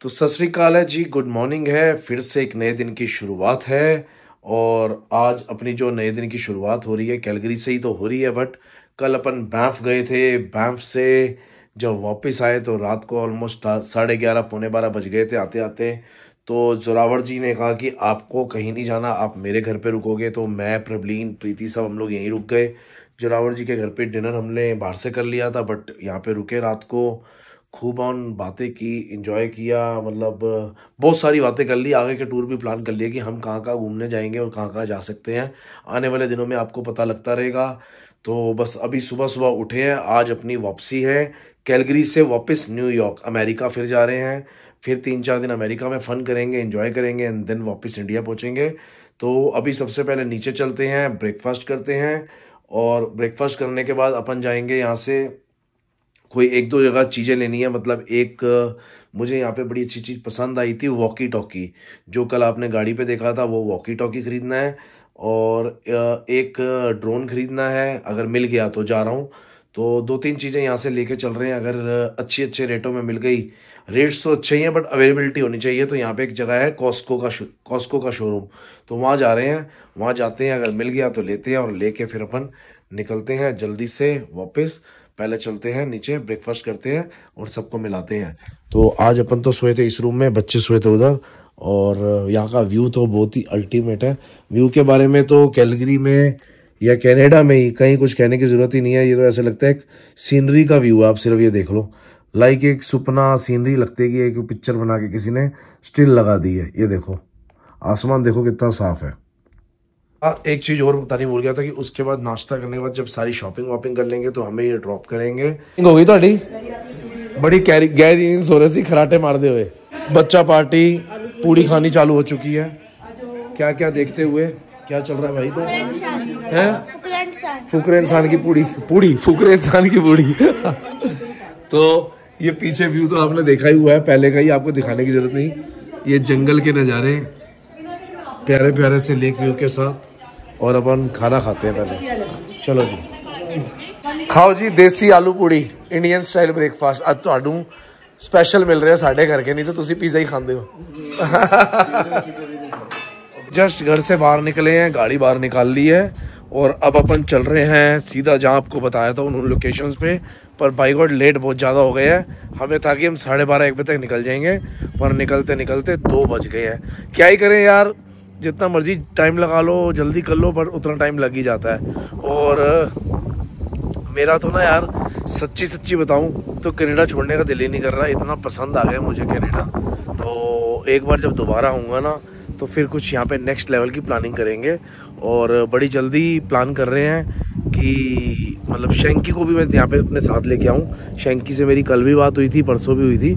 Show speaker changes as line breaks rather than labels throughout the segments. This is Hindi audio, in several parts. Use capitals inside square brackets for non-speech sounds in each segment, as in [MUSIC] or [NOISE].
तो सत श्रीकाल है जी, गुड मॉर्निंग है। फिर से एक नए दिन की शुरुआत है और आज अपनी जो नए दिन की शुरुआत हो रही है, कैलगरी से ही तो हो रही है, बट कल अपन बैंफ गए थे। बैंफ से जब वापस आए तो रात को ऑलमोस्ट साढ़े ग्यारह, पौने बारह बज गए थे आते आते। तो जोरावर जी ने कहा कि आपको कहीं नहीं जाना, आप मेरे घर पे रुकोगे। तो मैं, प्रबलीन, प्रीति सब हम लोग यहीं रुक गए। जोरावर जी के घर पे डिनर हमने बाहर से कर लिया था, बट यहाँ पे रुके रात को। खूब ऑन बातें की इंजॉय किया मतलब बहुत सारी बातें कर ली, आगे के टूर भी प्लान कर लिए कि हम कहाँ कहाँ घूमने जाएँगे और कहाँ कहाँ जा सकते हैं। आने वाले दिनों में आपको पता लगता रहेगा। तो बस अभी सुबह सुबह उठे हैं, आज अपनी वापसी है। कैलगरी से वापस न्यूयॉर्क अमेरिका फिर जा रहे हैं। फिर तीन चार दिन अमेरिका में फ़न करेंगे इन्जॉय करेंगे एंड देन वापस इंडिया पहुँचेंगे। तो अभी सबसे पहले नीचे चलते हैं ब्रेकफास्ट करते हैं और ब्रेकफास्ट करने के बाद अपन जाएँगे यहाँ से कोई एक दो जगह चीज़ें लेनी है मतलब एक, मुझे यहाँ पे बड़ी अच्छी चीज़ पसंद आई थी वॉकी टॉकी जो कल आपने गाड़ी पे देखा था, वो वॉकी टॉकी ख़रीदना है और एक ड्रोन ख़रीदना है, अगर मिल गया तो जा रहा हूँ। तो दो तीन चीज़ें यहाँ से लेके चल रहे हैं, अगर अच्छे अच्छे रेटों में मिल गई। रेट्स तो अच्छे ही हैं बट अवेलेबिलिटी होनी चाहिए तो यहाँ पे एक जगह है कॉस्को का कॉस्को का शोरूम तो वहाँ जा रहे हैं, वहाँ जाते हैं, अगर मिल गया तो लेते हैं और लेके फिर अपन निकलते हैं जल्दी से वापस। पहले चलते हैं नीचे ब्रेकफास्ट करते हैं और सबको मिलाते हैं। तो आज अपन तो सोए थे इस रूम में बच्चे सोए थे उधर और यहाँ का व्यू तो बहुत ही अल्टीमेट है। व्यू के बारे में तो कैलगरी में या कनाडा में ही कहीं कुछ कहने की ज़रूरत ही नहीं है। ये तो ऐसा लगता है एक सीनरी का व्यू है आप सिर्फ़ ये देख लो। लाइक एक सुपना सीनरी लगती है कि एक पिक्चर बना के किसी ने स्टिल लगा दी है। ये देखो आसमान देखो कितना साफ़ हाँ, एक चीज़ और बतानी भूल गया था कि उसके बाद नाश्ता करने के बाद जब सारी शॉपिंग वॉपिंग कर लेंगे तो हमें ये ड्रॉप करेंगे। हो गई थोड़ी बड़ी कैरी गहरी हो रही खराटे मारते हुए। बच्चा पार्टी पूड़ी खानी चालू हो चुकी है। क्या क्या देखते हुए? क्या चल रहा है भाई तो? है? फुकरे इंसान की पूड़ी पूड़ी फुकरे इंसान की पूड़ी। तो ये पीछे व्यू तो आपने देखा ही हुआ है पहले का ही आपको दिखाने की ज़रूरत नहीं। ये जंगल के नज़ारे प्यारे प्यारे से लेक व्यू के साथ। और अपन खाना खाते हैं पहले चलो जी खाओ जी देसी आलू पूड़ी इंडियन स्टाइल ब्रेकफास्ट ਅੱਜ ਤੁਹਾਨੂੰ स्पेशल मिल रहे साढ़े घर के नहीं तो तुम पिज्जा ही खाते हो जस्ट घर से बाहर निकले हैं गाड़ी बाहर निकाल ली है और अब अपन चल रहे हैं सीधा जहाँ आपको बताया था उन लोकेशंस पे पर बाई गॉड लेट बहुत ज़्यादा हो गया है हमें था कि हम साढ़े बारह एक बजे तक निकल जाएंगे पर निकलते निकलते दो बज गए हैं क्या ही करें यार जितना मर्ज़ी टाइम लगा लो, जल्दी कर लो, पर उतना टाइम लग ही जाता है। और, मेरा तो ना यार सच्ची सच्ची बताऊँ तो कनाडा छोड़ने का दिल ही नहीं कर रहा, इतना पसंद आ गया मुझे कनाडा। तो एक बार जब दोबारा आऊँगा ना तो फिर कुछ यहाँ पे नेक्स्ट लेवल की प्लानिंग करेंगे। और बड़ी जल्दी प्लान कर रहे हैं कि मतलब शेंकी को भी मैं यहाँ पे अपने साथ लेके आऊँ। शेंकी से मेरी कल भी बात हुई थी, परसों भी हुई थी।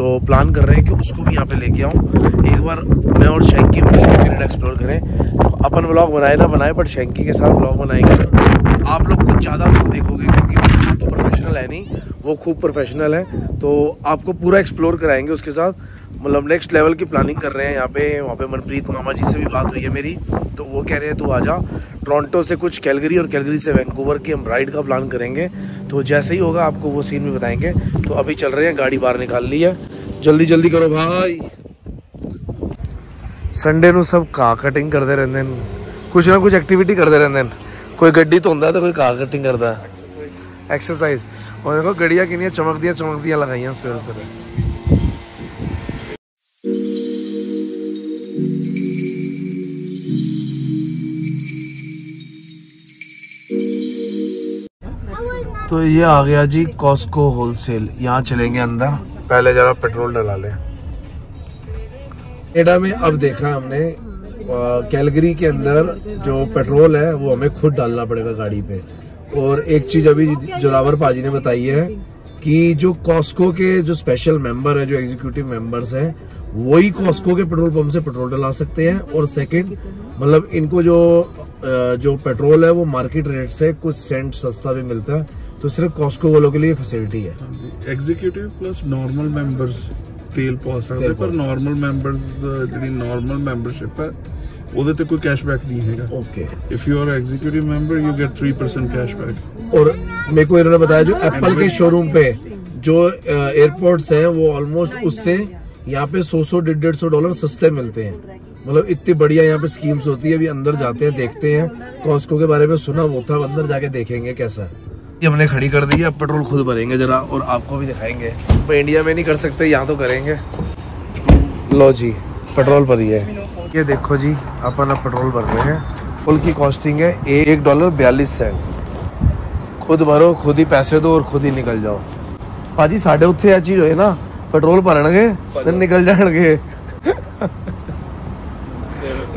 तो प्लान कर रहे हैं कि उसको भी यहाँ पे लेके आऊँ। एक बार मैं और शेंकी कनेडा एक्सप्लोर करें। तो अपन ब्लॉग बनाए ना बनाए बट शेंकी के साथ ब्लॉग बनाएँगे। आप लोग कुछ ज़्यादा लोग देखोगे, क्योंकि तो प्रोफेशनल है नहीं वो खूब प्रोफेशनल है तो आपको पूरा एक्सप्लोर कराएंगे उसके साथ मतलब नेक्स्ट लेवल की प्लानिंग कर रहे हैं यहाँ पे वहाँ पे मनप्रीत मामा जी से भी बात हुई है मेरी तो वो कह रहे हैं तू आ जा टोरंटो से कुछ कैलगरी और कैलगरी से वैंकूवर की हम राइड का प्लान करेंगे तो जैसे ही होगा आपको वो सीन भी बताएंगे तो अभी चल रहे हैं गाड़ी बाहर निकाल ली है जल्दी जल्दी करो भाई संडे ਨੂੰ सब ਘਾਹ कटिंग करते रहते हैं कुछ ना कुछ एक्टिविटी करते रहते हैं कोई गड्डी धोंदा तो कोई घाह कटिंग करता एक्सरसाइज और देखो गड्डियाँ किनिया चमकदियाँ चमकदियाँ लगाई सवेरे सवेरे तो ये आ गया जी कॉस्को होलसेल यहाँ चलेंगे अंदर। पहले जरा पेट्रोल डला ले। एडा में अब देखा हमने कैलगरी के अंदर जो पेट्रोल है, वो हमें खुद डालना पड़ेगा गाड़ी पे। और एक चीज अभी जोरावर पाजी ने बताई है कि जो कॉस्को के जो स्पेशल मेंबर है जो एग्जीक्यूटिव मेंबर्स हैं वही कॉस्को के पेट्रोल पंप से पेट्रोल डला सकते हैं और सेकंड मतलब इनको जो जो पेट्रोल है वो मार्केट रेट से कुछ सेंट सस्ता भी मिलता है तो सिर्फ कॉस्को वालों के लिए फैसिलिटी है
एग्जीक्यूटिव प्लस नॉर्मल मेंबर्स तेल पा सकते पर नॉर्मल मेंबर्स ਜਿਹੜੀ ਨਾਰਮਲ ਮੈਂਬਰਸ਼ਿਪ ਹੈ ਉਹਦੇ ਤੇ ਕੋਈ ਕੈਸ਼ਬੈਕ नहीं ਹੈਗਾ
okay
if you are executive member you get 3% cashback
और मेरे को इन्होंने बताया जो एप्पल के शोरूम पे जो एयरपोर्ट्स हैं वो ऑलमोस्ट उससे यहाँ पे सौ सौ डेढ़ डेढ़ सौ डॉलर सस्ते मिलते हैं मतलब इतनी बढ़िया यहाँ पे स्कीम्स होती है अभी अंदर जाते हैं देखते हैं कॉस्को के बारे में सुना वो था अंदर जाके देखेंगे कैसा है ये हमने खड़ी कर दी है अब पेट्रोल खुद भरेंगे जरा और आपको भी दिखाएंगे तो इंडिया में नहीं कर सकते यहाँ तो करेंगे लो जी पेट्रोल भरी है ये देखो जी अपन अब पेट्रोल भर रहे हैं फुल की कॉस्टिंग है एक डॉलर बयालीस सेंट खुद भरो खुद ही पैसे दो और खुद ही निकल जाओ भाजी साढ़े उत्थे ਇਹ ਚੀਜ਼ ਹੋਏ ਨਾ ਪੈਟਰੋਲ ਭਰਨਗੇ ਤੇ ਨਿਕਲ ਜਾਣਗੇ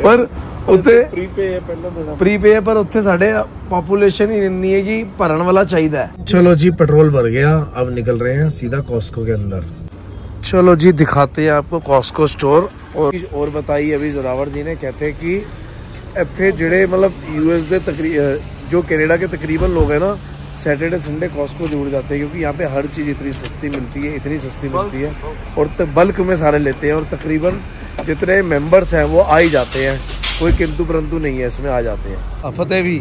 ਪਰ ਉੱਤੇ
ਪ੍ਰੀਪੇ ਹੈ ਪਹਿਲਾਂ ਤਾਂ
ਪ੍ਰੀਪੇ ਪਰ ਉੱਥੇ ਸਾਡੇ पॉपुलेशन ही नहीं है कि भरन वाला चाहिए चलो जी पेट्रोल भर गया अब निकल रहे हैं सीधा कॉस्को के अंदर चलो जी दिखाते हैं आपको कॉस्को स्टोर और और बताइए अभी जोरावर जी ने कहते हैं कि ਇੱਥੇ ਜਿਹੜੇ ਮਤਲਬ यूएस ਦੇ तकरीबन जो कनाडा के तकरीबन लोग हैं ना सैटरडे संडे कॉस्को जरूर जाते हैं क्योंकि यहाँ पे हर चीज़ इतनी सस्ती मिलती है इतनी सस्ती मिलती है और बल्क में सारे लेते हैं और तकरीबन जितने मेंबर्स हैं वो आ ही जाते हैं कोई किंतु परंतु नहीं है इसमें आ जाते हैं फतेह भी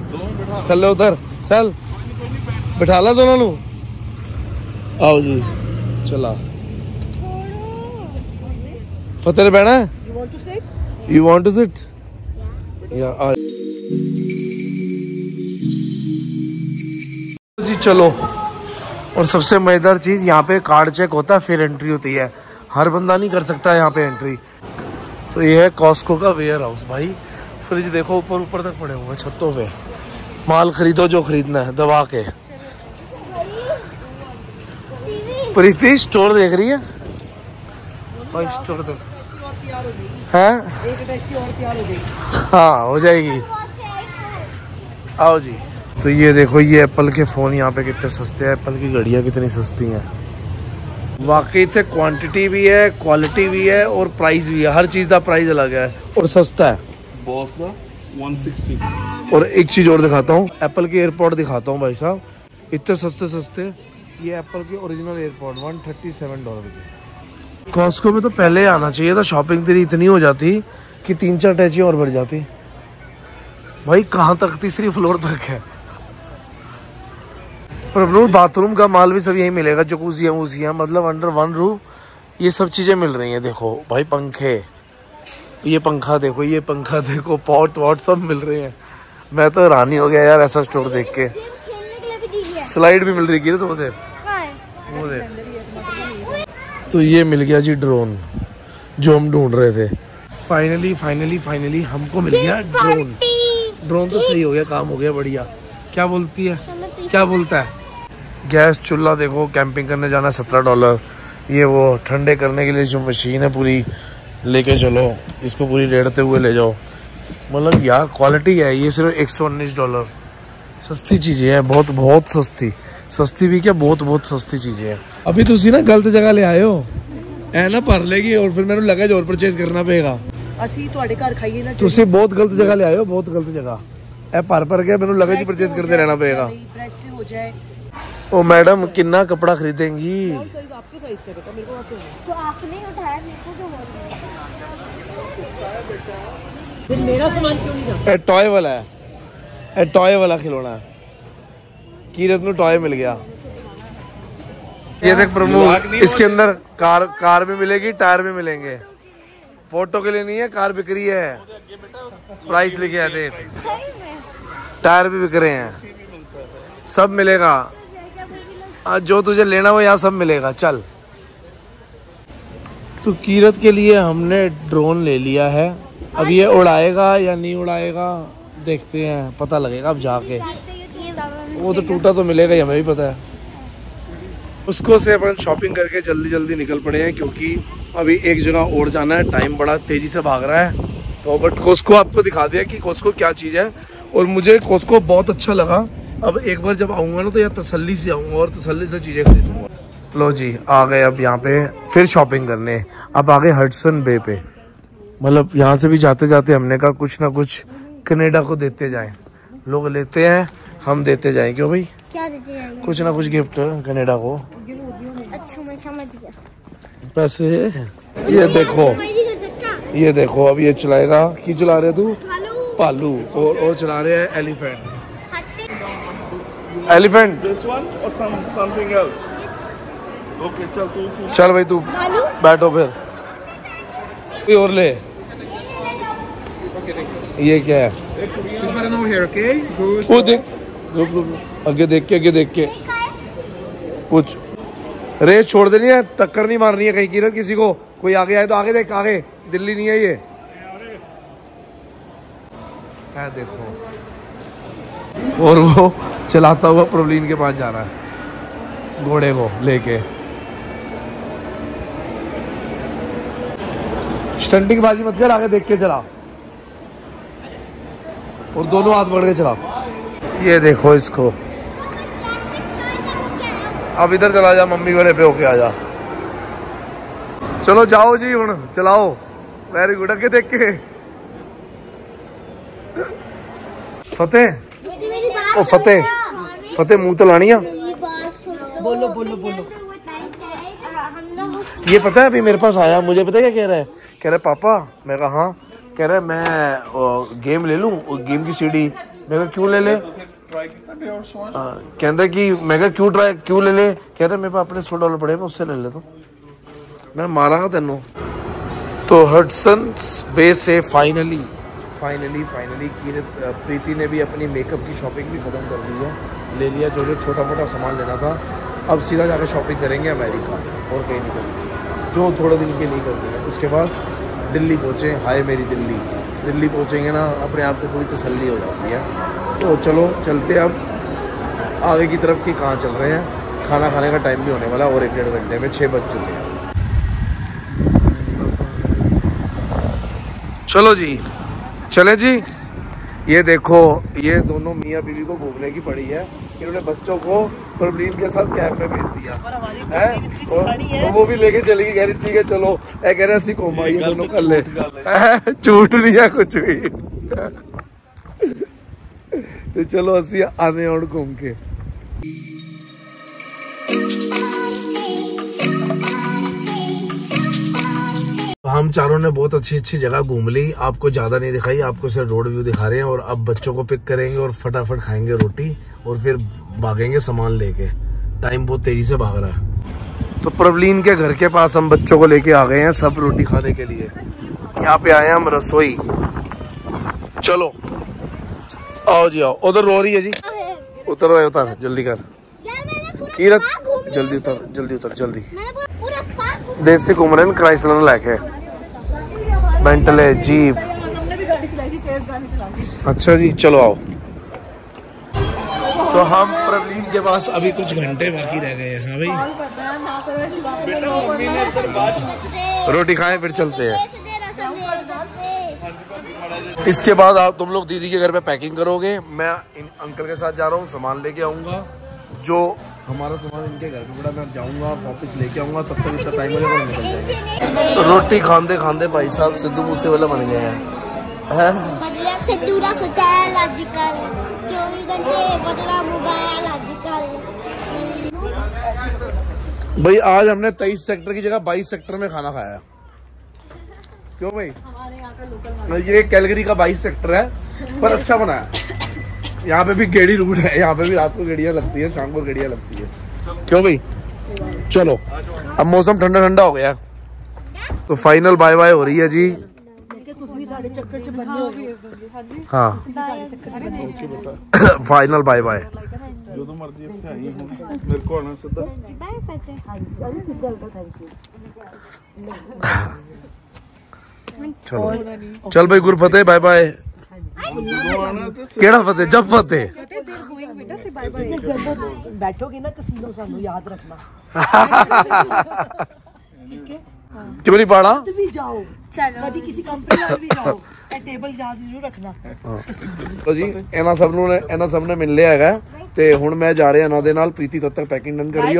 चल उधर चल बिठा ला दोनों ਨੂੰ आओ जी चला फतेह ने बैठा है? यू वांट टू सिट या जी चलो। और सबसे मज़ेदार चीज़ यहाँ पे कार्ड चेक होता है फिर एंट्री होती है। हर बंदा नहीं कर सकता यहाँ पे एंट्री तो ये है कॉस्को का वेयर हाउस भाई। फ्रिज देखो ऊपर ऊपर तक पड़े हुए हैं छतों पे। माल खरीदो जो खरीदना है दबा के। प्रीति स्टोर देख रही है? भाई स्टोर देख।
हैं
हाँ?
हो जाएगी।
आओ जी। तो ये देखो ये एप्पल के फ़ोन यहाँ पे कितने सस्ते हैं। एप्पल की घड़िया कितनी सस्ती हैं। वाकई थे क्वांटिटी भी है क्वालिटी भी है और प्राइस भी है। हर चीज़ का प्राइस अलग है और सस्ता है।
बॉस ना 160
और एक चीज़ और दिखाता हूँ। एप्पल के एयरपोर्ट दिखाता हूँ भाई साहब। इतने सस्ते सस्ते ये एप्पल के ओरिजिनल एयरपोर्ट 137 डॉलर के। कॉस्को में तो पहले आना चाहिए था। शॉपिंग तेरी इतनी हो जाती कि तीन चार टैची और बढ़ जाती। भाई कहाँ तक तीसरी फ्लोर तक है। पर बाथरूम का माल भी सब यही मिलेगा। जकूजियाँ वूजियाँ मतलब अंडर वन रूफ ये सब चीज़ें मिल रही हैं देखो। भाई पंखे। ये पंखा देखो ये पंखा देखो पॉट वॉट सब मिल रहे हैं। मैं तो हैरानी हो गया यार ऐसा स्टोर देख के। स्लाइड भी मिल रही है तो वो देख।
हाँ।
वो देख। तो ये मिल गया जी ड्रोन जो हम ढूंढ रहे थे। फाइनली फाइनली फाइनली हमको मिल गया ड्रोन ड्रोन तो सही हो गया काम हो गया बढ़िया। क्या बोलती है? क्या बोलता है? गैस चूल्हा देखो कैंपिंग करने जाना सत्रह डॉलर ये वो ठंडे करने के लिए जो मशीन है पूरी लेके चलो। इसको पूरी रेड़ते हुए ले जाओ। मतलब यार क्वालिटी है ये सिर्फ़ एक सौ उन्नीस डॉलर सस्ती चीज़ें हैं बहुत बहुत सस्ती। सस्ती भी क्या? बहुत बहुत सस्ती चीज़ें हैं। अभी तो ना गलत जगह ले आए हो। है ना भर लेगी और फिर मेरे लगे और परचेज करना पेगा।
ਅਸੀਂ तो बहुत गलत जगह
ले ਬਹੁਤ ਗਲਤ ਜਗ੍ਹਾ ਲਿਆਏ ਹੋ ਬਹੁਤ ਗਲਤ ਜਗ੍ਹਾ ਇਹ ਭਰ ਭਰ ਕੇ ਮੈਨੂੰ ਲੱਗੇਜ ਪਰਚੇਸ ਕਰਦੇ ਰਹਿਣਾ ਪਏਗਾ
ਬ੍ਰੈਡ ਤੇ ਹੋ ਜਾਏ
ओ मैडम कितना कपड़ा खरीदेंगी?
आपके साइज़ का बेटा मेरे को वैसे
तो आपने उठाया मेरे को बोल रही है
मेरा सामान क्यों नहीं जाता?
टॉय वाला है। टॉय वाला खिलौना है। कीरत ਨੂੰ टॉय मिल गया। ये देख प्रमोद इसके अंदर कार कार भी मिलेगी टायर भी मिलेंगे। फ़ोटो के लिए नहीं है कार बिक रही है। प्राइस लिखे है देख। टायर भी बिक रहे हैं। सब मिलेगा। आज जो तुझे लेना हो यहाँ सब मिलेगा। चल। तो कीरत के लिए हमने ड्रोन ले लिया है। अब ये उड़ाएगा या नहीं उड़ाएगा देखते हैं। पता लगेगा अब जाके। वो तो टूटा तो मिलेगा ही, हमें भी पता है। उसको से अपन शॉपिंग करके जल्दी जल्दी निकल पड़े हैं, क्योंकि अभी एक जगह और जाना है टाइम बड़ा तेज़ी से भाग रहा है। तो बट कोस्को आपको दिखा दिया कि कोस्को क्या चीज़ है, और मुझे कोस्को बहुत अच्छा लगा। अब एक बार जब आऊँगा ना तो यार तसल्ली से आऊँगा और तसल्ली से चीज़ें खरीदूँगा। लो जी, आ गए अब यहाँ पे, फिर शॉपिंग करने। अब आ गए हडसन बे पे। मतलब यहाँ से भी जाते जाते हमने कहा कुछ ना कुछ कनेडा को देते जाएँ। लोग लेते हैं हम देते जाएँ क्यों भाई?
क्या देते जाएँगे?
कुछ ना कुछ गिफ्ट कनेडा को।
अच्छा मैं समझ गया।
पैसे। ये देखो। ये देखो अब ये चलाएगा। की चला रहे तू? पालू और और चला रहे हैं एलिफेंट। एलिफेंट।
दिस वन और सम समथिंग एल्स ओके चल तू
चल भाई तू। बैठो फिर। कोई और ले। ये क्या है? वो देख रुक रुक। आगे देख के आगे देख के। कुछ। रेस छोड़ देनी है टक्कर नहीं मारनी है कहीं की किसी को। कोई आगे आए तो आगे देख आगे। दिल्ली नहीं है ये। है देखो। और वो चलाता हुआ प्रवीण के पास जा रहा है। घोड़े को लेके। स्टंटिंग बाजी मत कर आगे देख के चला। और दोनों हाथ बढ़ के चला। ये देखो इसको। अब इधर चला जा मम्मी वाले पे होके आ जा। चलो जाओ जी हूँ चलाओ। वेरी गुड अगे देख के। फतेह? ओ फतेह। फतेह मुँह तो लानी
बोलो बोलो बोलो।
ये पता है अभी मेरे पास आया मुझे पता क्या कह रहा है? कह रहा है पापा मैं कहा हाँ। कह रहा है मैं गेम ले लूँ गेम की सीडी मैं कहा क्यों ले ले? हाँ, कहता कि मैं कहा क्यों ट्राई क्यों ले ले? कह रहा मेरे पास अपने सौ डॉलर पड़े मैं उससे ले लेता हूँ। मैं मारांगा तेनों। तो हडसन बे से finally finally finally Kirat Preeti ने भी अपनी मेकअप की शॉपिंग भी खत्म कर दी है। ले लिया जो जो छोटा मोटा सामान लेना था। अब सीधा जाकर शॉपिंग करेंगे अमेरिका और कहीं नहीं करेंगे। जो थोड़े दिन के लिए करनी है। उसके बाद दिल्ली पहुँचे हाय मेरी दिल्ली। दिल्ली पहुँचेंगे ना अपने आप को पूरी तसल्ली हो जाती है। तो चलो चलते अब। आगे की तरफ़ की कहाँ चल रहे हैं? खाना खाने का टाइम भी होने वाला और एक डेढ़ घंटे में छः बज चुके हैं। चलो जी चले जी। ये देखो ये दोनों मियाँ बीवी को घूमने की पड़ी है। इन्होंने बच्चों को प्रवीण के साथ कैब में भेज दिया। है?
है
और वो भी लेके चली गई कह रही ठीक है चलो ऐ कह रहे कोमा ये दोनों कर ले। झूठ [LAUGHS] नहीं है कुछ भी। तो चलो अस्सी आने और घूम के। हम चारों ने बहुत अच्छी अच्छी जगह घूम ली। आपको ज़्यादा नहीं दिखाई, आपको सिर्फ़ रोड व्यू दिखा रहे हैं और अब बच्चों को पिक करेंगे और फटाफट खाएँगे रोटी और फिर भागेंगे सामान लेके। टाइम बहुत तेज़ी से भाग रहा है। तो प्रवलीन के घर के पास हम बच्चों को लेके आ गए हैं सब रोटी खाने के लिए। यहाँ पे आए हम रसोई। चलो। आओ जी आओ। उधर रो रही है जी। उतर रहे उतर। जल्दी कर। कीरत जल्दी उतर जल्दी उतर जल्दी। देसी घूम रहे क्राइसलर लेके बेंटले जीप
हमने भी गाड़ी चलाई थी तेज गाड़ी चलाई
अच्छा जी चलो आओ। तो हम प्रवीण के पास अभी कुछ घंटे बाकी रह गए हैं हाँ भाई। रोटी खाएँ फिर चलते हैं। इसके बाद आप तुम लोग दीदी के घर पे पैकिंग करोगे। मैं इन अंकल के साथ जा रहा हूँ सामान लेके आऊँगा। जो हमारा सामान इनके घर पे पड़ा मैं जाऊँगा वापस लेके आऊँगा तब तक इतना टाइम जाएगा निकल जाएँगे। रोटी खाते खाते भाई साहब सिद्धू मूसे वाले बन गए हैं। भाई आज हमने तेईस सेक्टर की जगह बाईस सेक्टर में खाना खाया। क्यों भाई
हमारे यहाँ का लोकल
ये कैलगरी का बाईस सेक्टर है पर अच्छा बना है यहाँ पे भी गेड़ी रूट है यहाँ पे भी रात को गेड़ियाँ लगती है शाम को गेड़ियाँ लगती है क्यों भाई चलो अब मौसम ठंडा ठंडा हो गया तो फाइनल बाय बाय हो रही है जी
ਤੁਸੀਂ ਸਾਡੇ ਚੱਕਰ 'ਚ ਬੰਨੇ ਹੋਏ
हाँ फाइनल बाय बाय
ਜਦੋਂ ਮਰਜ਼ੀ ਇੱਥੇ ਆਈ ਹੁਣ ਮੇਰੇ ਕੋਲ ਆਣਾ ਸਿੱਧਾ
बाय फतेह
ਅਰੇ ਕਿਸ ਗੱਲ ਦਾ ਥੈਂਕ ਯੂ
ਚਲੋ। ਚਲ ਬਈ ਗੁਰਫਤਿਹ ਬਾਏ ਬਾਏ ਕਿਹੜਾ ਫਤਿਹ? ਜਬ ਫਤਿਹ।
ਜਦੋਂ ਬੈਠੋਗੇ ਨਾ ਕਸੀਨੋ ਸਾਨੂੰ ਯਾਦ ਰੱਖਣਾ। ਠੀਕ ਹੈ? ਕਿ ਮੇਰੀ ਪਾਣਾ? ਤੇ ਯਾਦ ਰੱਖਣਾ।
ਲੋ ਜੀ ਇਹਨਾਂ ਸਭ ਨੂੰ ਨੇ ਮਿਲ ਲਿਆ ਤੇ ਹੁਣ ਮੈਂ ਜਾ ਰਿਹਾ ਇਹਨਾਂ ਦੇ ਨਾਲ। ਪ੍ਰੀਤੀ ਤਦ ਪੈਕਿੰਗ ਡਨ ਕਰੀ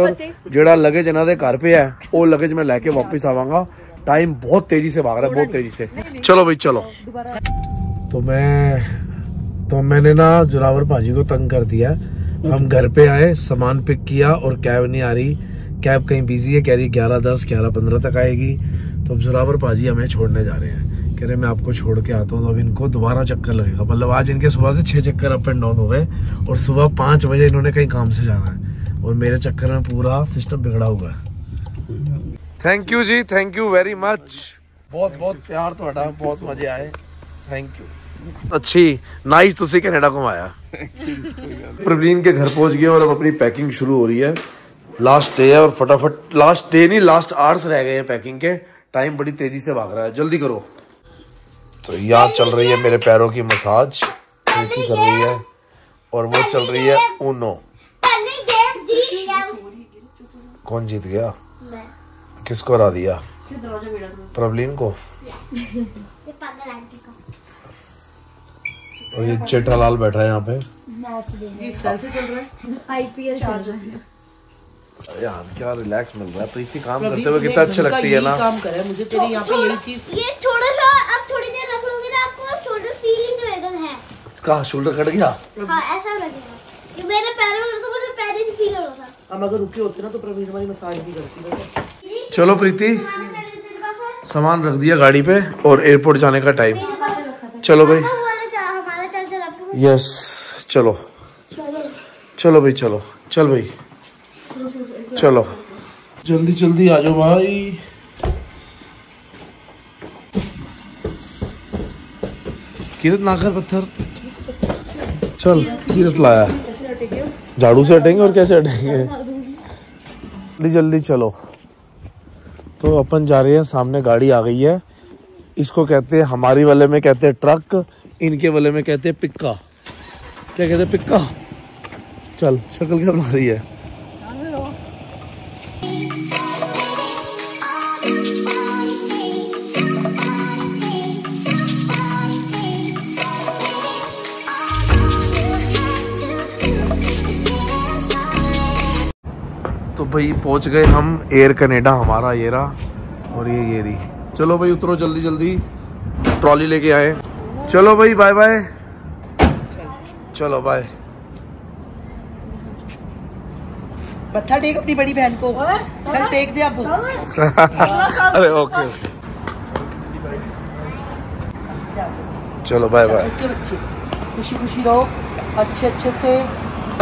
ਜਿਹੜਾ ਲਗੇਜ ਇਹਨਾਂ ਦੇ ਘਰ ਪਿਆ ਹੈ, ਉਹ ਲਗੇਜ ਮੈਂ ਲੈ ਕੇ ਵਾਪਸ ਆਵਾਂਗਾ। टाइम बहुत तेज़ी से भाग रहा है बहुत तेज़ी से। चलो भाई चलो। तो मैं तो मैंने ना जोरावर भाजी को तंग कर दिया। हम घर पे आए सामान पिक किया और कैब नहीं आ रही। कैब कहीं बिज़ी है कह रही ग्यारह दस ग्यारह पंद्रह तक आएगी। तो अब जोरावर भाजी हमें छोड़ने जा रहे हैं। कह रहे मैं आपको छोड़ के आता हूँ तो अब इनको दोबारा चक्कर लगेगा। मतलब आज इनके सुबह से छह चक्कर अप एंड डाउन हो गए और सुबह पाँच बजे इन्होंने कहीं काम से जाना है। और मेरे चक्कर में पूरा सिस्टम बिगड़ा हुआ है। Thank you ji thank you very much ਬਹੁਤ ਬਹੁਤ ਪਿਆਰ ਤੁਹਾਡਾ ਬਹੁਤ ਮਜ਼ੇ ਆਏ ਥੈਂਕ ਯੂ अच्छी नाइस तुसी कनाडा घुमाया प्रवीण के घर पहुंच गए और अब अपनी पैकिंग शुरू हो रही है लास्ट डे है और फटाफट लास्ट डे नहीं लास्ट आवर्स रह गए हैं पैकिंग के टाइम बड़ी तेजी से भाग रहा है जल्दी करो तो यहाँ चल रही है मेरे पैरों की मसाज प्रीति कर रही है और वो चल रही है ऊनो
पहले गेम जीत गया
कौन जीत गया
मैं
किसको हरा दिया? प्रवलीन को?
ये पागल आंटी को
और ये जेठालाल बैठा है यहाँ पे।
मैच देखने आईपीएल चल रहा है।
यार क्या रिलैक्स मिल रहा है? प्रीति काम करते हुए कितना अच्छी लगती है ना?
काम कर रहा है मुझे तेरी यहाँ पे यही चीज़
ये थोड़ा सा अब थोड़ी देर रख लोगे ना आपको शोल्डर फीलिंग रहेगा है।
कहा? शोल्डर कट गया?
हाँ ऐसा लगेगा ये मेरे पैर में तो मुझे पैर ही फील हो रहा था।
हम अगर रुके होते ना तो प्रवीण हमारी मसाज भी करती है
चलो प्रीति, सामान रख दिया गाड़ी पे और एयरपोर्ट जाने का टाइम चलो भाई। यस चलो।
चलो
भाई, चलो। चल भाई। चलो। जल्दी जल्दी आ जाओ भाई। किरत नाकर पत्थर। चल, किरत लाया। झाड़ू से हटेंगे और कैसे हटेंगे? जल्दी जल्दी चलो। तो अपन जा रहे हैं, सामने गाड़ी आ गई है। इसको कहते हैं, हमारी वाले में कहते हैं ट्रक, इनके वाले में कहते हैं पिक्का। क्या कहते हैं पिक्का? चल, शक्ल क्या बना रही है? भाई पहुँच गए हम एयर कनेडा हमारा ये रहा और ये ये रही चलो भाई उतरो जल्दी जल्दी। ट्रॉली लेके आए। चलो भाई बाय बाय चलो बाय
मत्था टेक अपनी बड़ी बहन को। चल टेक दे अब। [LAUGHS]
अरे ओके चलो बाय बाय
खुशी खुशी रहो। अच्छे अच्छे से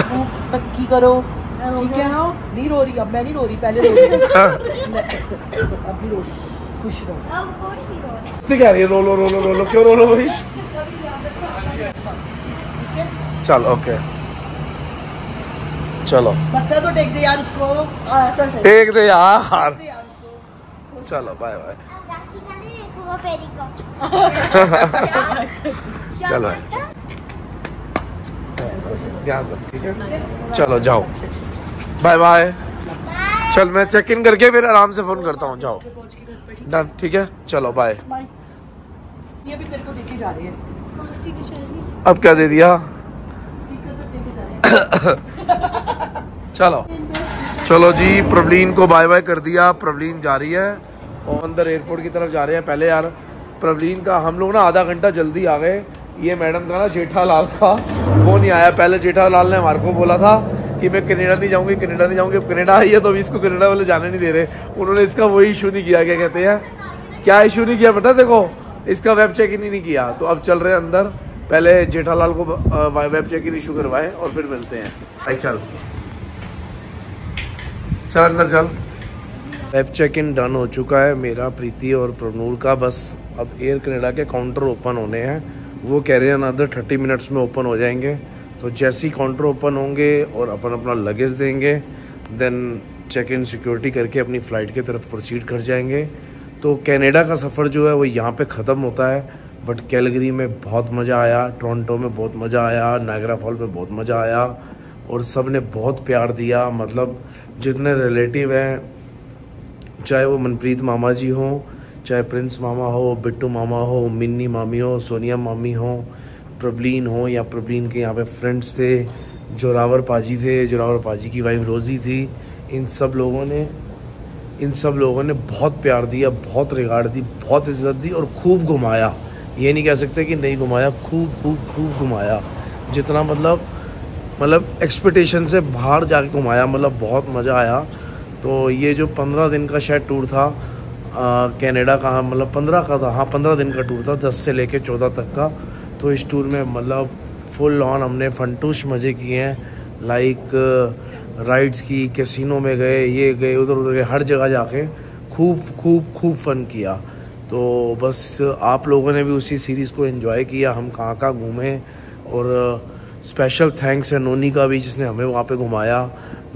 खूब तरक्की करो। ठीक है? नहीं रो रही अब मैं नहीं रो रही पहले रो रही। अब नहीं रो रही खुश रहो।
अब कौन सी रो
किससे कह रही है रो लो रो लो रो लो क्यों रो लो भाई? चल ओके चलो।
मत्था तो टेक दे यार उसको। चल टेक
दे यार।
दे यार उसको।
चलो बाय बाय
अब राखी का नहीं देखूँगा पेरी को। [LAUGHS]
चलो। ध्यान रख ठीक है? चलो जाओ। बाय बाय चल मैं चेक इन करके फिर आराम से फ़ोन करता हूँ जाओ। डन ठीक है? चलो बाय
बाय ये भी तेरे को देखे जा रहे हैं।
अब क्या दे दिया? [LAUGHS] चलो। चलो जी प्रवलीन को बाय बाय कर दिया। प्रवलीन जा रही है। और अंदर एयरपोर्ट की तरफ़ जा रहे हैं। पहले यार प्रवलीन का हम लोग ना आधा घंटा जल्दी आ गए। ये मैडम का ना जेठालाल का वो नहीं आया। पहले जेठालाल ने हमारे को बोला था कि मैं कनाडा नहीं जाऊँगी कनेडा नहीं जाऊँगी। अब कनाडा आई है तो अभी इसको कनाडा वाले जाने नहीं दे रहे। उन्होंने इसका वही इशू नहीं किया क्या कहते हैं? क्या इशू नहीं किया पता देखो? इसका वेब चेक इन ही नहीं किया। तो अब चल रहे हैं अंदर। पहले जेठालाल को वेब चेक इन इशू करवाएँ और फिर मिलते हैं। भाई चल। चल अंदर चल। वेब चेक इन डन हो चुका है मेरा प्रीति और प्रनूर का। बस अब एयर कनेडा के काउंटर ओपन होने हैं। वो कह रहे हैं अनदर थर्टी मिनट्स में ओपन हो जाएँगे। तो जैसे ही काउंटर ओपन होंगे और अपन अपना लगेज देंगे देन चेक इन सिक्योरिटी करके अपनी फ़्लाइट की तरफ़ प्रोसीड कर जाएँगे। तो कनाडा का सफ़र जो है वो यहाँ पे ख़त्म होता है बट कैलगरी में बहुत मज़ा आया टोरंटो में बहुत मज़ा आया नागरा फॉल में बहुत मज़ा आया, और सबने बहुत प्यार दिया। मतलब जितने रिलेटिव हैं, चाहे वो मनप्रीत मामा जी हों, चाहे प्रिंस मामा हो, बिट्टू मामा हो, मिन्नी मामी हो, सोनिया मामी हो प्रबलीन हो या प्रबलीन के यहाँ पे फ्रेंड्स थे, जोरावर पाजी थे, जोरावर पाजी की वाइफ रोज़ी थी, इन सब लोगों ने, इन सब लोगों ने बहुत प्यार दिया, बहुत रिगार्ड दी, बहुत इज़्ज़त दी और खूब घुमाया। ये नहीं कह सकते कि नहीं घुमाया, खूब खूब खूब घुमाया। जितना मतलब मतलब एक्सपेक्टेशन से बाहर जाके घुमाया मतलब बहुत मज़ा आया। तो ये जो पंद्रह दिन का शायद टूर था कनाडा का मतलब पंद्रह का था हाँ पंद्रह दिन का टूर था, दस से लेके चौदह तक का। तो इस टूर में मतलब फुल ऑन हमने फंटूश मज़े किए हैं। लाइक राइड्स की कैसीनो में गए, ये गए, उधर उधर गए, हर जगह जाके खूब खूब खूब फन किया। तो बस आप लोगों ने भी उसी सीरीज़ को एंजॉय किया, हम कहाँ कहाँ घूमे। और स्पेशल थैंक्स है नोनी का भी, जिसने हमें वहाँ पे घुमाया।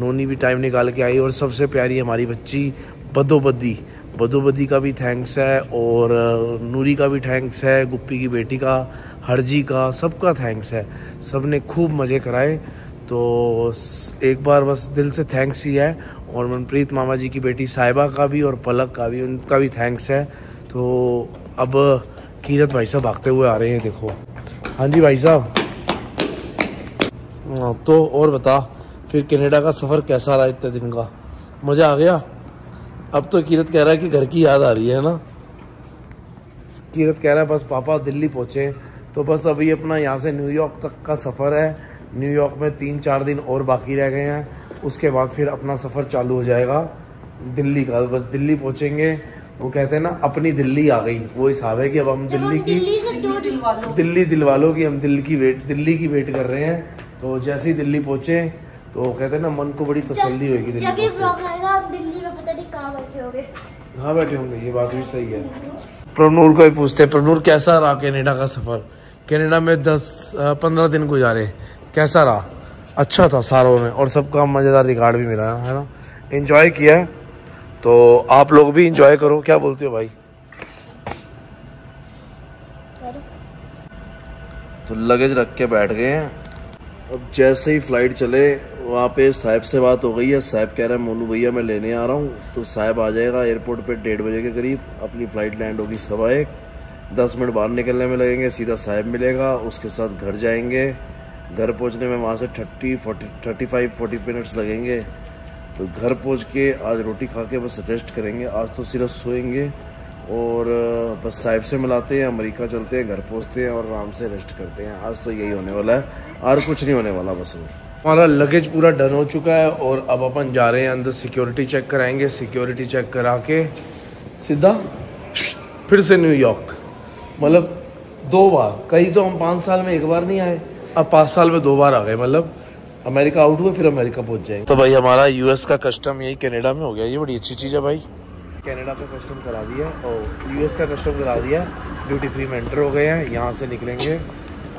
नोनी भी टाइम निकाल के आई और सबसे प्यारी हमारी बच्ची बदोबदी। बदोबदी का भी थैंक्स है और नूरी का भी थैंक्स है गुप्पी की बेटी का हरजी का सबका थैंक्स है। सबने खूब मज़े कराए। तो एक बार बस दिल से थैंक्स ही है और मनप्रीत मामा जी की बेटी साहिबा का भी और पलक का भी उनका भी थैंक्स है। तो अब कीरत भाई साहब भागते हुए आ रहे हैं देखो। हाँ जी भाई साहब। हाँ, तो और बता फिर कनाडा का सफ़र कैसा रहा इतने दिन का? मज़ा आ गया? अब तो कीरत कह रहा है कि घर की याद आ रही है ना। कीरत कह रहा है बस पापा दिल्ली पहुँचे। तो बस अभी अपना यहाँ से न्यूयॉर्क तक का सफ़र है। न्यूयॉर्क में तीन चार दिन और बाकी रह गए हैं। उसके बाद फिर अपना सफ़र चालू हो जाएगा। दिल्ली का बस दिल्ली पहुँचेंगे। वो कहते हैं ना अपनी दिल्ली आ गई। वो हिसाब है कि अब हम दिल्ली की
दिल्ली से दूर
दिल्ली दिल वालों की हम दिल्ली की वेट दिल्ली की वेट कर रहे हैं। तो जैसे ही दिल्ली पहुँचे तो कहते हैं ना मन को बड़ी तसल्ली होगी दिल्ली
जब ये ब्लॉग आएगा हम दिल्ली में पता नहीं कहाँ बैठे होंगे।
कहाँ बैठे होंगे? ये बात भी सही है। प्रनूर को ही पूछते हैं प्रनूर कैसा रहा कनाडा का सफ़र? कनाडा में दस पंद्रह दिन गुजारे। कैसा रहा? अच्छा था सारों में और सबका मज़ेदार रिकॉर्ड भी मिला है ना? एंजॉय किया। है तो आप लोग भी एंजॉय करो। क्या बोलते हो भाई? तो लगेज रख के बैठ गए हैं। अब जैसे ही फ़्लाइट चले वहाँ पे साहब से बात हो गई है। साहब कह रहा है, मोनू भैया, मैं लेने आ रहा हूँ। तो साहब आ जाएगा एयरपोर्ट पे डेढ़ बजे के करीब। अपनी फ़्लाइट लैंड होगी सवा एक। दस मिनट बाहर निकलने में लगेंगे, सीधा साहब मिलेगा। उसके साथ घर जाएँगे। घर पहुँचने में वहाँ से thirty forty thirty five forty minutes लगेंगे। तो घर पहुँच के आज रोटी खा के बस रेस्ट करेंगे। आज तो सिर्फ़ सोएँगे और बस साहिब से मिलाते हैं, अमेरिका चलते हैं, घर पहुँचते हैं और आराम से रेस्ट करते हैं। आज तो यही होने वाला है। और कुछ नहीं होने वाला बस और हमारा लगेज पूरा डन हो चुका है और अब अपन जा रहे हैं अंदर सिक्योरिटी चेक कराएँगे सिक्योरिटी चेक करा के सीधा फिर से न्यूयॉर्क मतलब दो बार कई तो हम पाँच साल में एक बार नहीं आए अब पाँच साल में दो बार आ गए मतलब अमेरिका आउट हुए फिर अमेरिका पहुँच जाएँगे। तो भाई हमारा यूएस का कस्टम यही कनाडा में हो गया ये बड़ी अच्छी चीज़ है भाई। कनाडा का कस्टम करा दिया और यूएस का कस्टम करा दिया ड्यूटी फ्री में एंटर हो गए हैं यहाँ से निकलेंगे।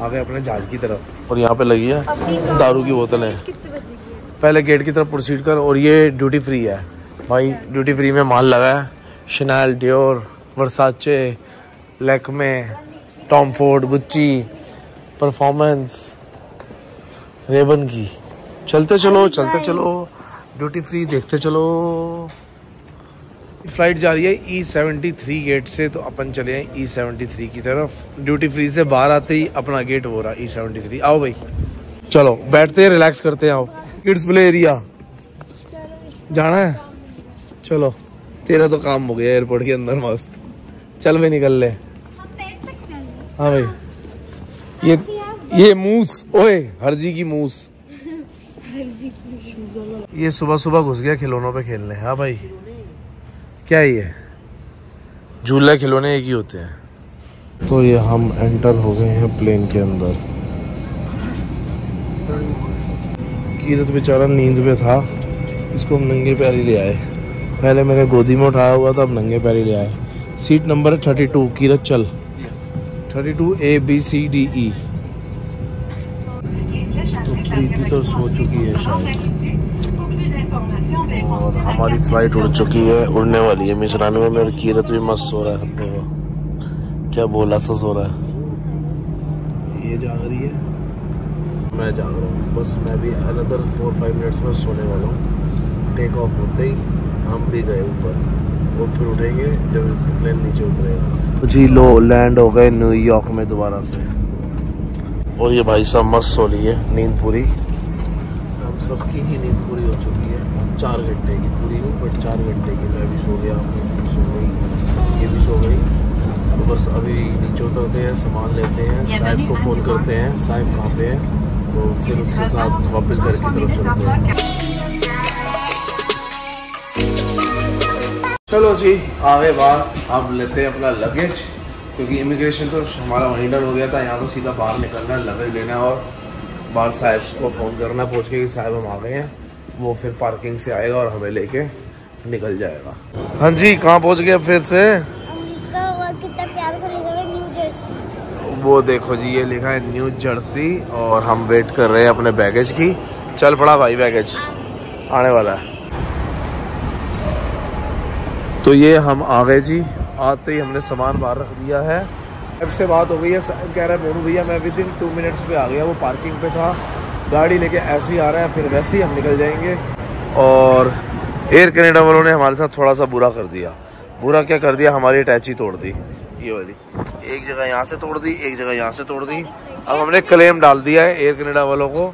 आगे अपने जहाज़ की तरफ़। और यहाँ पे लगी है दारू की बोतलें। पहले गेट की तरफ़ प्रोसीड कर और ये ड्यूटी फ्री है। भाई ड्यूटी फ्री में माल लगा है। Chanel Dior Versace Lakme Tom Ford Gucci performance Ray Ban की। चलते चलो चलते चलो। ड्यूटी फ्री देखते चलो। फ़्लाइट जा रही है ई सेवेंटी थ्री गेट से तो अपन चले हैं ई सेवेंटी थ्री की तरफ़। ड्यूटी फ्री से बाहर आते ही अपना गेट हो रहा ई सेवेंटी थ्री आओ भाई। चलो बैठते हैं रिलैक्स करते हैं आओ। किड्स प्ले एरिया जाना है? चलो तेरा तो काम हो गया एयरपोर्ट के अंदर मस्त। चल भाई निकल ले। हाँ भाई। ये ये मूस ओए हरजी की मूस [LAUGHS] ये सुबह सुबह घुस गया खिलौनों पे खेलने। हाँ भाई। क्या ये? झूला खिलौने एक ही होते हैं। तो ये हम एंटर हो गए हैं प्लेन के अंदर। कीरत बेचारा नींद में था इसको हम नंगे पैर ही ले आए। पहले मेरे गोदी में उठाया हुआ था अब नंगे पैर ही ले आए। सीट नंबर है थर्टी टू कीरत चल। Thirty two A B C D E तो प्रीति तो सो चुकी है शायद। और हमारी फ़्लाइट उड़ चुकी है, उड़ने वाली है। मिसरानवे में और कीरत भी मस्त सो रहा है देखो क्या बोला सा सो रहा है। ये जाग रही है। मैं जाग रहा हूँ। बस मैं भी अनदर फोर फाइव मिनट्स में सोने वाला हूँ। टेक ऑफ़ होते ही हम भी गए ऊपर। और फिर उठेंगे जब प्लेन नीचे उतरेगा। जी, लो लैंड हो गए न्यूयॉर्क में दोबारा से। और ये भाई साहब मस्त सो है, नींद पूरी। सबकी ही नींद पूरी हो चुकी है। चार घंटे की पूरी नहीं बट चार घंटे की मैं भी सो गया अपनी भी सो गई ये भी सो गई। तो बस अभी नीचे उतरते हैं सामान लेते हैं साहिब को फ़ोन करते हैं साहिब कहाँ पे है? तो फिर उसके साथ वापस घर की तरफ़ चलते हैं। चलो जी आगे बाहर अब लेते हैं अपना लगेज क्योंकि इमिग्रेशन तो हमारा वहीं डर हो गया था यहाँ तो सीधा बाहर निकलना है लगेज लेना है और बाहर साहब को फ़ोन करना है, पूछ के कि साहब हम आ गए हैं। वो फिर पार्किंग से आएगा और हमें लेके निकल जाएगा। हाँ जी कहाँ पहुँच गए फिर से? वो देखो जी ये लिखा है न्यू जर्सी और हम वेट कर रहे हैं अपने बैगेज की। चल पड़ा भाई बैगेज आने वाला है। तो ये हम आ गए जी। आते ही हमने सामान बाहर रख दिया है। अब से बात हो गई है कह रहा है मोनू भैया, मैं विद इन टू मिनट्स पे आ गया, वो पार्किंग पे था। गाड़ी लेके ऐसे ही आ रहा है, फिर वैसे ही हम निकल जाएँगे। और एयर कनेडा वालों ने हमारे साथ थोड़ा सा बुरा कर दिया। बुरा क्या कर दिया? हमारी अटैची तोड़ दी। ये वाली। एक जगह यहाँ से तोड़ दी, एक जगह यहाँ से तोड़ दी। अब हमने क्लेम डाल दिया है एयर कनेडा वालों को।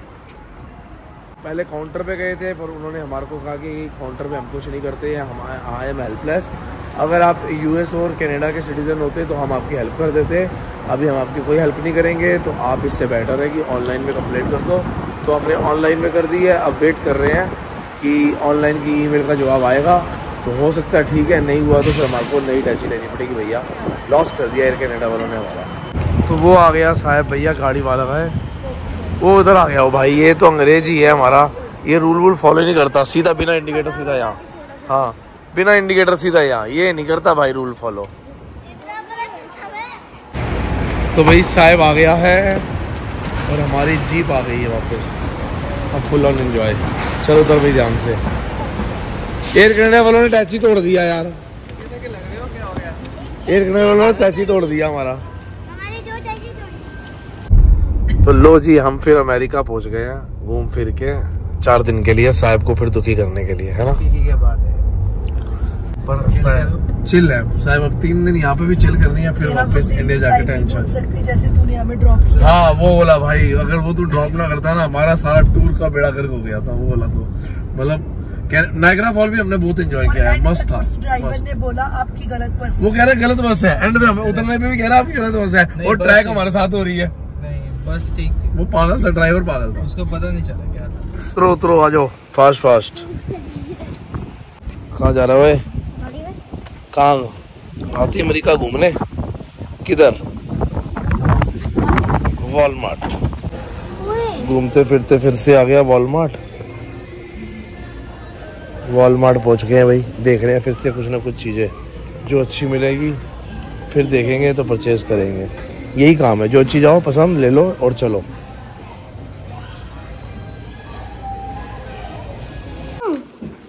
पहले काउंटर पे गए थे, पर उन्होंने हमारे को कहा कि काउंटर पे हम कुछ नहीं करते हैं, हम आई एम हेल्पलेस अगर आप यूएस और कनाडा के सिटीज़न होते तो हम आपकी हेल्प कर देते. अभी हम आपकी कोई हेल्प नहीं करेंगे तो आप इससे बेटर है कि ऑनलाइन में कंप्लेंट कर दो. तो हमने ऑनलाइन में कर दी है, अब वेट कर रहे हैं कि ऑनलाइन की ईमेल का जवाब आएगा. तो हो सकता है ठीक है, नहीं हुआ तो फिर हमारे को नई टैची लेनी पड़ेगी भैया. लॉस कर दिया एयर कनाडा वालों ने हमारा. तो वो आ गया साहब भैया, गाड़ी वाला है. वो उधर आ गया हो भाई, ये तो अंग्रेज़ ही है हमारा। ये रूल वूल फॉलो नहीं करता। सीधा बिना इंडिकेटर सीधा यहाँ। हाँ बिना इंडिकेटर सीधा यहाँ। ये नहीं करता भाई रूल फॉलो तो भाई, साहब आ गया है और हमारी जीप आ गई है वापस। अब फुल ऑन एंजॉय चलो उधर भाई, ध्यान से। एयर कनेडा वालों ने टैची तोड़ दिया यार। एयर कनेडा वालों ने टैची तोड़ दिया हमारा। तो लो जी हम फिर अमेरिका पहुँच गए हैं घूम फिर के चार दिन के लिए साहब को फिर दुखी करने के लिए है ना?
क्या बात है?
पर साहब चिल है। साहब अब तीन दिन यहाँ पे भी चिल करनी है फिर वापस इंडिया जाके टेंशन
जैसे तूने हमें ड्रॉप किया।
हाँ वो बोला भाई अगर वो तू ड्रॉप ना करता ना हमारा सारा टूर का बेड़ा गर्क हो गया था वो बोला तो। मतलब नायग्रा फॉल भी हमने बहुत एंजॉय किया है मस्त था
ड्राइवर ने बोला आपकी गलत बस
वो कह रहे गलत बस है। एंड में हमें उतरने पे भी कह रहा है आपकी गलत बस है। और ट्रैक हमारे साथ हो रही है।
बस ठीक थी।
वो पागल था ड्राइवर पागल था।
उसको पता नहीं चला क्या था।
उतरो उतरो आ जाओ। Fast fast. कहाँ जा रहा है कहाँ आती अमेरिका घूमने? किधर? वॉलमार्ट घूमते फिरते फिर से आ गया वॉलमार्ट वॉलमार्ट पहुँच गए हैं भाई। देख रहे हैं फिर से कुछ ना कुछ चीज़ें। जो अच्छी मिलेगी फिर देखेंगे तो परचेज करेंगे। यही काम है। जो चीज़ आओ पसंद ले लो और चलो।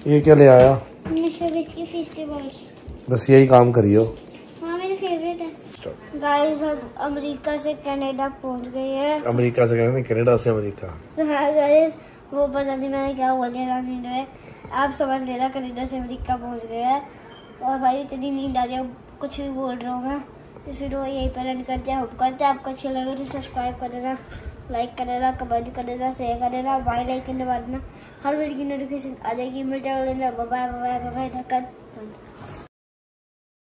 ये क्या ले आया? बस यही काम करियो।
मेरे फेवरेट है। गाइस हम अमेरिका से कनाडा पहुँच गए हैं।
अमेरिका से हैं कनाडा से अमेरिका।
हाँ गाइस वो पता नहीं मैंने क्या बोल दिया रानी ने आप समझ लेना कनाडा से अमेरिका पहुँच गए हैं। और भाई इतनी नींद आ रही है कुछ भी बोल रहा हूँ मैं। इस वीडियो यही पर एंड करते हैं। होप करते हैं आपको अच्छी लगे तो सब्सक्राइब कर देना लाइक कर देना कमेंट कर देना शेयर कर देना बाई लाइक करने वाला हर वीडियो की नोटिफिकेशन आ जाएगी। मिलते हैं बाय बाय बाय बाय बंद